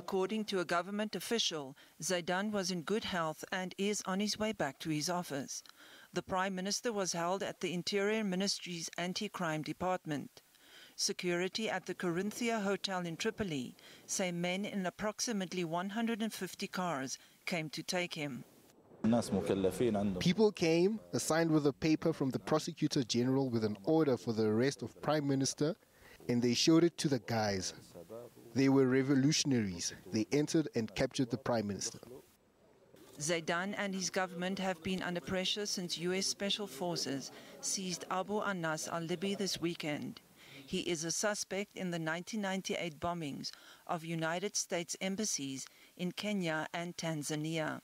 According to a government official, Zeidan was in good health and is on his way back to his office. The Prime Minister was held at the Interior Ministry's anti crime department. Security at the Corinthia Hotel in Tripoli say men in approximately 150 cars came to take him. People came, assigned with a paper from the Prosecutor General with an order for the arrest of Prime Minister, and they showed it to the guys. They were revolutionaries. They entered and captured the Prime Minister. Zeidan and his government have been under pressure since U.S. Special Forces seized Abu Anas al-Libi this weekend. He is a suspect in the 1998 bombings of United States embassies in Kenya and Tanzania.